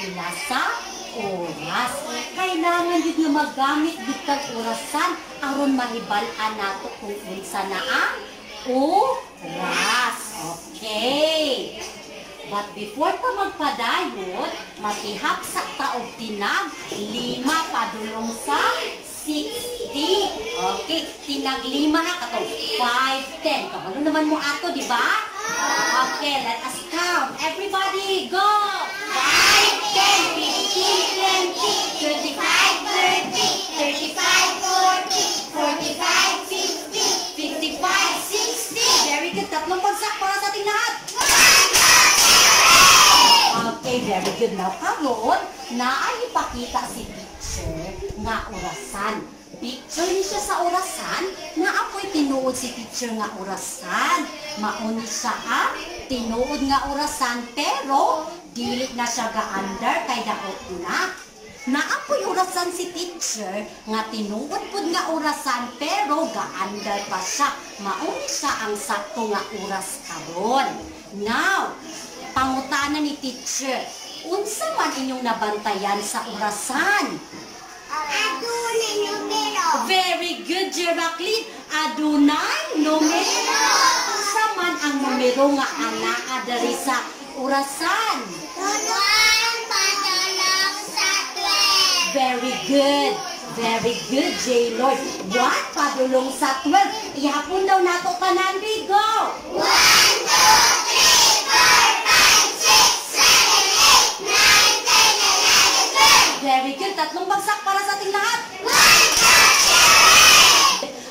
sa pag-ila sa oras. Kailangan yun nga magamit kag orasan aron mahibal-an nato kung unsa na ang oras. Okay. But before pa magpadayot, matihap sa taog tinag, lima padulong sa 60. Okay, tinag lima ha, katong 5, 10. Kabalo naman mo ato, di ba? Okay, let us count. Everybody, go! Very good. Now, karon, naayipakita si teacher nga orasan. Picture ni siya sa orasan, na ako'y tinuod si teacher nga orasan. Mauni siya ang tinuod nga orasan, pero dili na siya ga-under kay daot na. Naapoy orasan si teacher nga tinuod pud nga orasan pero ga-under pa siya. Mauni siya ang sakto nga oras karon. Now, pangutana ni teacher, unsa man inyong nabantayan sa orasan? Very good, Geraclyn. Adunay, numero. Unsa man ang numero nga anaa diri sa orasan? Very good. Very good, J. Lord. What? Padulong sa 12. Ihapon daw nato tanan, Go! Very good. Tatlong bagsak para sa ating lahat.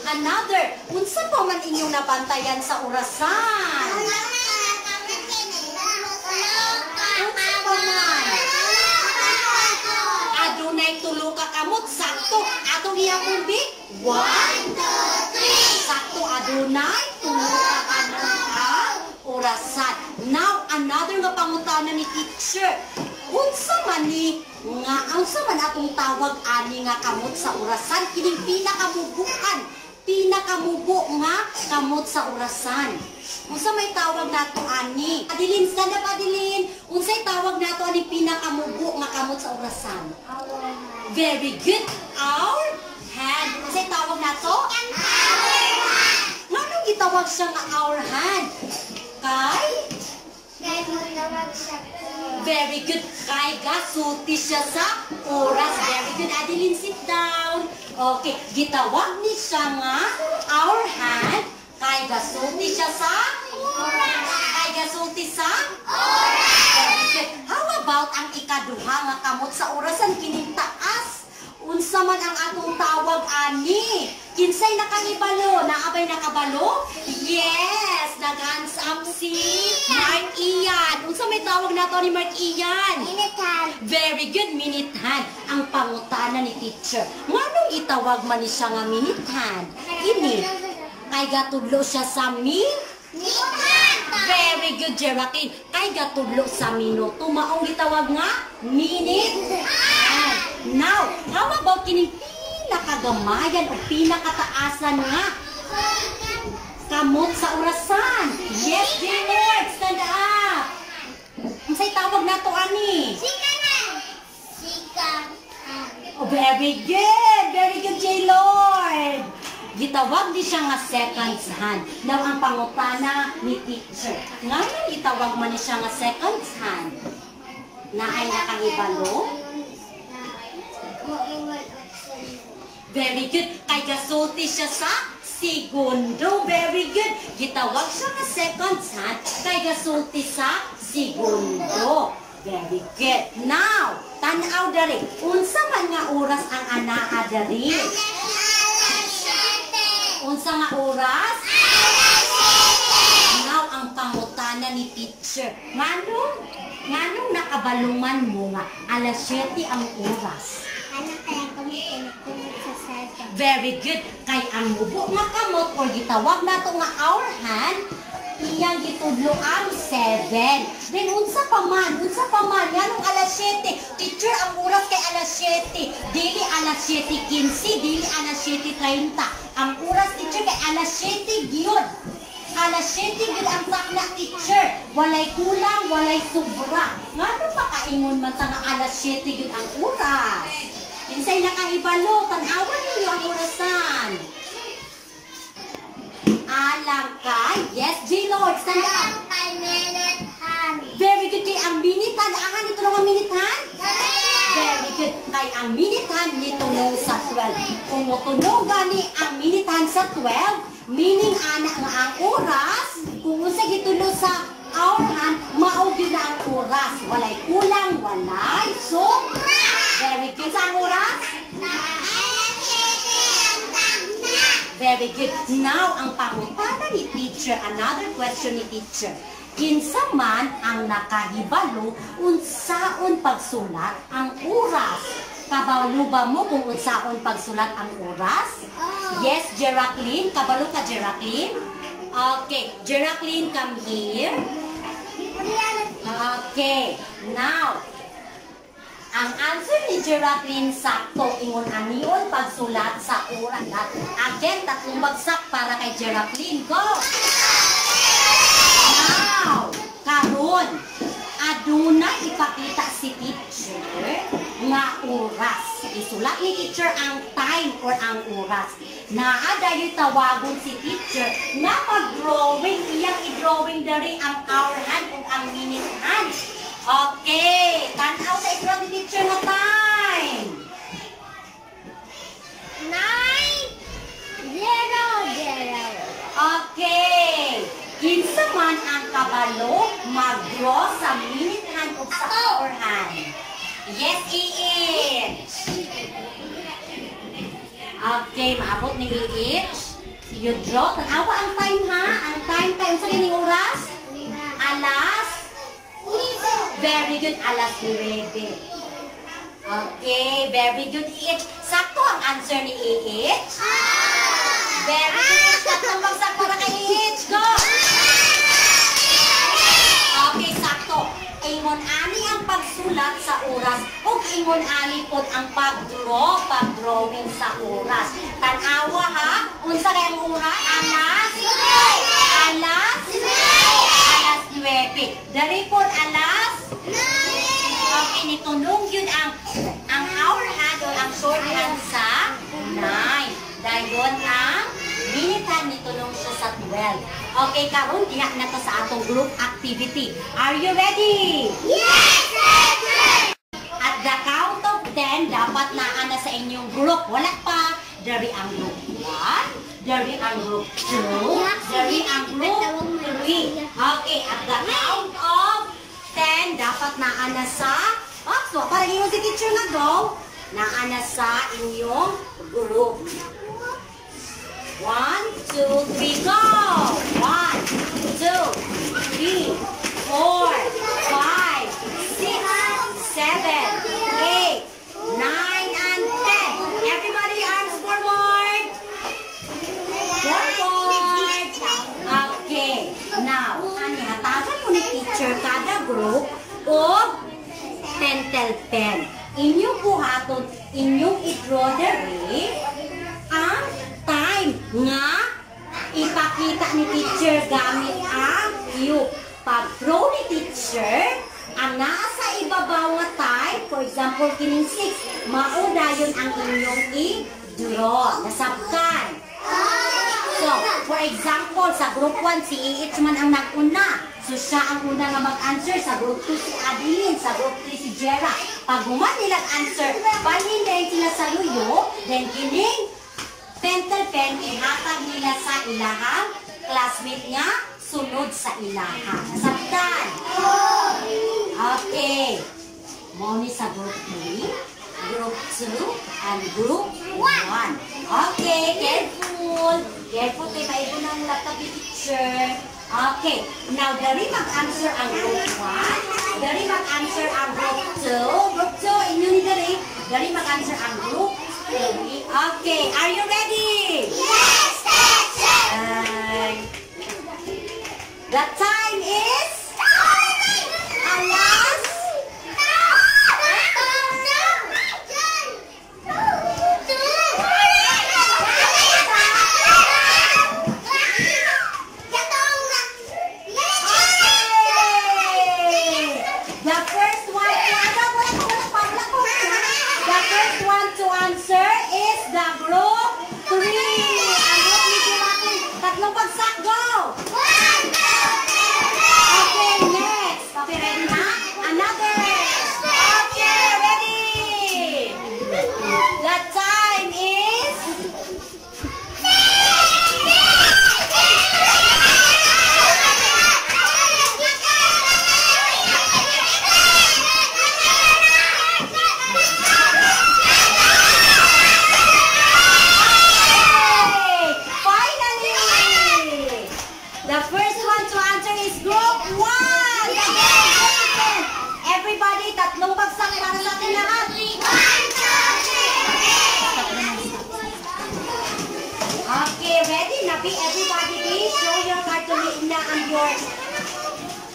Another. Unsa pa man inyong nabantayan sa orasan? Unsa Iyang bi. One, Sakto. Adunay tulo ka kamot ang orasan. Now, another nga pangutana ni teacher. Unsa man ni nga unsa man atong tawag ani nga kamot sa orasan kining pinakamubuan pinakamubo nga kamot sa orasan. Unsa may tawag nato ani? Adilin stand up adilin. Unsay tawag nato ani pinakamubo nga kamot sa orasan? Very good. Our Unsay tawag nato? Our hand. Nganong gitawag siya nga our hand? Kay Very good. Kay gasuti siya sa oras. Very good. Adeline, sit down. Okay. Gitawag ni siya nga our hand. Kay gasuti siya sa oras. Kay gasuti sa oras. Very good. How about ang ikaduha nga kamot sa orasan kining taas? Unsa man ang atong tawag ani? Kinsay nakahibalo? Naabay nakabalo? Yes! Nag-hands up si Mark Ian. Unsa may tawag nato ni Mark Ian? Very good, minute hand. Ang pangutana ni teacher. Nganong itawag man ni siya nga minute hand? Ini. Kay gatudlo siya sa mi? Very good, Jerakin. Kay gatudlo sa minuto. Maong gitawag nga? Minute. Now, how about kining pinakagamayan o pinakataasan nga? Kamot sa orasan. Yes, J-Lord, stand up. Unsay tawag nato ani? Oh, very good. Very good, J-Lord. Gitawag di siya nga second hand. Now, ang pangutana ni teacher. Nga nang itawag man ni siya nga second hand? Na ay nakangibalo? Very good. Kay gasulti siya sa segundo. Very good. Gitawag siya nga second hand. Kay gasulti sa segundo. Very good. Now, tanaw dari. Unsa man nga oras ang anaa dari? Unsa nga oras? Now, ang pangutana ni teacher. Nganong, nganong nakabaluman mo nga alas 7 ang oras? Very good. Kay ang mubo nga kamot or gitawag nato nga our hand, iyang gitudlo ang 7. Then unsa pa man, unsa pa man, nganong alas 7. Teacher, ang oras kay alas 7. Dili alas 7.15, dili alas 7.30. Ang oras teacher kay alas 7 gyud. Alas 7 gyud ang takna teacher. Walay kulang, walay sobra. Ngano pa kaingon man nga alas 7 gyud ang oras? Kinsay nakahibalo, ang orasan. Alam ka? Yes, G-Lord, stand up. Very good kay ang minitan. Ahan ito lang ang minitan? Very good. Kay ang minitan nitunog sa 12. Kung mutunog gani ang minitan sa 12, meaning ana nga ang oras, kung usa gitulo sa mao gyud na ang oras. Walay kulang, walay sobra. Very good sa ang oras. Very good. Now, ang pangutana ni teacher, another question ni teacher. Kinsa man ang nakahibalo unsaon pagsulat ang oras? Kabalo ba mo kung unsaon pagsulat ang oras? Yes, Jeraklyn. Kabalo ka, Jeraklyn? Okay. Jeraklyn, come here. Okay. Now, ang answer ni Jeraklyn sakto ingon anion pagsulat sa oras. Again, tatlong bagsak para kay Jeraklyn. Go! Now, karon aduna ipakita si teacher nga oras. Isulat ni teacher ang time or ang oras. Naa dayo tawagon si teacher nga mag-drawing iyang i-drawing dari ang hour hand ug ang minute hand. Okay, tanaw sa i-draw ni teacher nga time. Okay. Kinsa man ang kabalo mag-draw sa minute hand o sa hour hand. Yes, Iit. Okay, maabot ni Iit. You draw. Tanawa ang time ha. Ang time time sa kining oras. Alas. Very good. Alas 9. Okay, very good, Iit. Sakto ang answer ni Iit. Very good. Tatlong bagsak para kay Iit. Go! Okay, sakto. Ingon ani ang pagsulat sa oras ug ingon ani pod ang pagdraw, pagdrawing sa oras. Tan-awa ha, unsa kay ang oras? Alas? Alas? Alas 9. Dari pod alas? Okay, nitunog yun ang ang hour hand o ang short hand sa 9. Dayon ang minute nitulong siya sa 12. Okay, karon diha na to sa atong group activity. Are you ready? At the count of 10, dapat naa na sa inyong group. Wala pa. Dari ang group 1, dari ang group 2, dari ang group 3. Okay, at the count of 10, dapat naa na sa... Oh, so, para inyo si teacher nga go. Naa na sa inyong group. One, two, three, go! One, two, three, four, five, six, seven, eight, nine, and ten. Everybody, arms forward. Forward. Okay. Now, ani hatagan mo ni teacher kada group o pentel pen. Inyong buhaton, inyong i-draw diri ang time nga ipakita ni teacher gamit ang cube. Pag-draw ni teacher, ang nasa ibabaw nga time, for example, kining 6, mauna yun ang inyong i-draw. Nasabkan. So, for example, sa group 1, si Iich man ang nag-una. So, siya ang una nga mag-answer. Sa group 2, si Adeline. Sa group 3, si Jera. Pag human nilang answer, balhin din sila sa luyo, then kining pentel pen, ihatag nila sa ilahang classmate nga sunod sa ilaha. Nasabtan? Okay. Moni sa group 3, group 2, and group 1. Okay, careful. Careful kay maibo ng laptop teacher. Okay, now dari mag-answer ang group 1, dari mag-answer ang group 2, group 2, inyo ni dari, dari mag-answer ang group 3. Okay, are you ready? Uh, the time is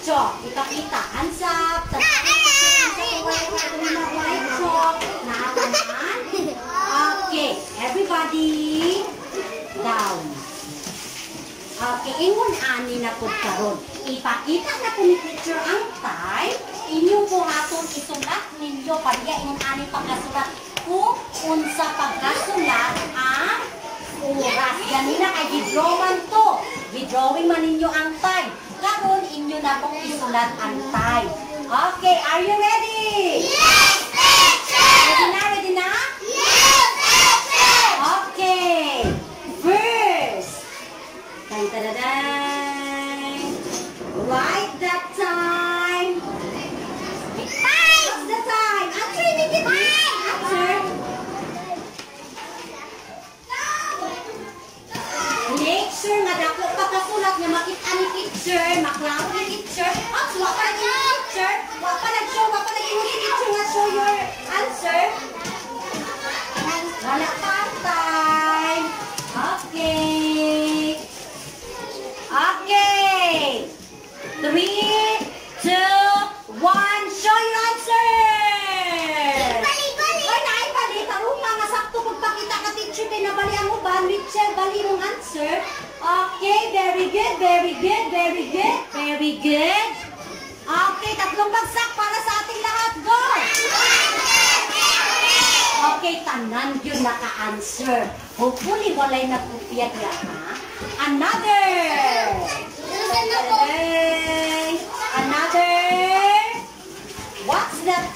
chalk. Ipakita. Tapos, white chalk. Nakatanan. Okay. Everybody, down. Okay, ingon ani na po karon. Ipakita na po ni teacher ang time. Inyo po atong isulat ninyo pariya ingon ani pagkasulat kung unsa pagkasulat ang oras. Ganina kay gidrawman to. Gidrawing man ninyo ang time. Karon inyo na pong isulat ang time. Okay, are you ready? Ready na, ready na? Three, two, one. Show your answer. Ay, naay bali. Tarong nga sakto pagpakita ka teacher kay nabali ang uban. Mitchell, bali mong answer. Okay, very good, very good, very good, very good. Okay, tatlong bagsak para sa ating lahat. Go! Okay, tanan yun naka-answer. Hopefully, walay nagkupiyat ya, ha? Another! Another!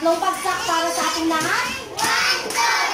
Tatlong pagsak para sa ating lahat. One, two,